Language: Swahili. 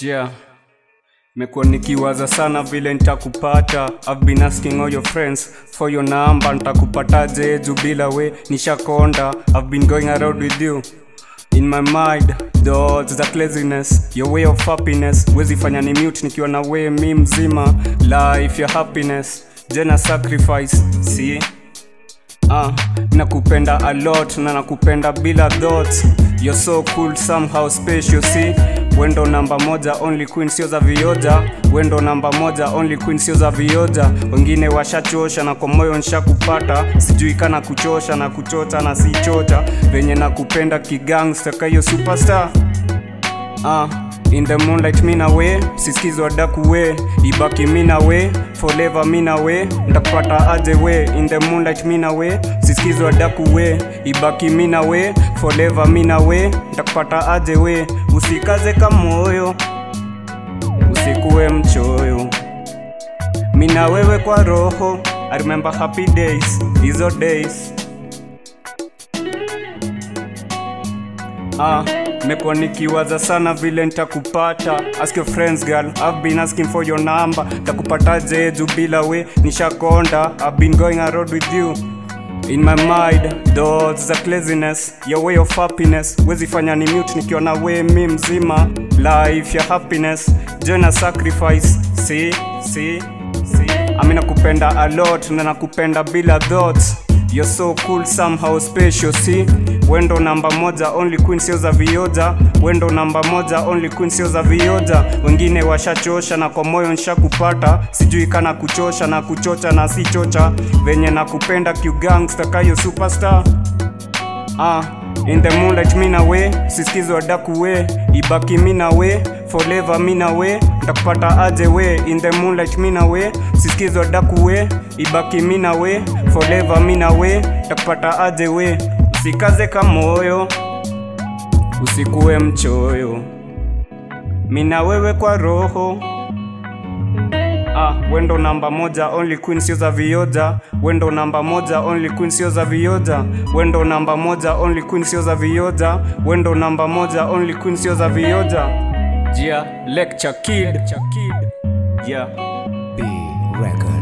Yeah. Mekuwa nikiwaza sana vile nitakupata. I've been asking all your friends for your number. Nitakupataje juu bila we nishakonda? I've been going around with you. In my mind thoughts za laziness your way of happiness wezi fanya ni mute nikiwa na we mi mzima. Life your happiness jena sacrifice see? Ah, nakupenda a lot na nakupenda bila thoughts. You're so cool somehow special see Wendo namba moja only queen sio za vioja. Wendo namba moja only queen sio za vioja. Wengine washachosha na kwa moyo nshakupata. Sijui kana kuchosha na kuchota na si chocha. Venye nakupenda kigangsta kayo superstar. Ah, in the moonlight mina we. Siskizwa daku we. Ibaki mina we. Forever mina we. Ndakupata aje we. In the moonlight mina we. Siskizwa daku we. Ibaki mina we. Forever mina we. Ndakupata aje we. Usikaze kamoyo usikuwe mchoyo. Mina wewe kwa roho. I remember happy days. Hizo days. Ah, mekuwa nikiwaza sana vile nitakupata. Ask your friends girl. I've been asking for your number. Takupataje juu bila we? Nishakonda. I've been going around with you. In my mind thoughts za laziness your way of happiness. Wezi fanya ni mute nikiona na we mi mzima. Life ya happiness. Join a sacrifice. See see see. Ami nakupenda a lot na nakupenda bila thoughts. You're so cool somehow special. See Wendo namba moja only queen sio za vioja. Wendo namba moja only queen sio za vioja. Wengine washachosha na kwa moyo nshakupata. Sijui kana kuchosha na kuchocha na si chocha. Venye nakupenda kiugangsta kayo superstar. Ah, in the moonlight mina we. Siskizwa daku we. Ibaki mina we. Forever mina we. Ndakupata aje we? In the moonlight mina we. Siskizwa daku we. Ibaki mina we. Forever mina we. Ndakupata aje we usikaze kamoyo usikuwe mchoyo. Mina wewe kwa roho. Ah, wendo namba moja only queen sio za vioja. Wendo namba moja only queen sio za vioja. Wendo namba moja only queen sio za vioja. Wendo namba moja only queen sio za vioja. Jia lecture kid. Yeah. B record.